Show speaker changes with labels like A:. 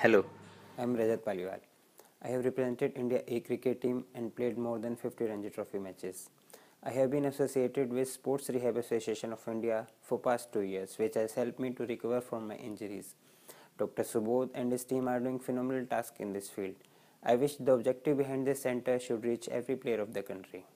A: Hello.
B: I am Rajat Paliwal. I have represented India A cricket team and played more than 50 Ranji Trophy matches. I have been associated with Sports Rehab Association of India for past two years, which has helped me to recover from my injuries. Dr. Subodh and his team are doing phenomenal task in this field. I wish the objective behind this center should reach every player of the country.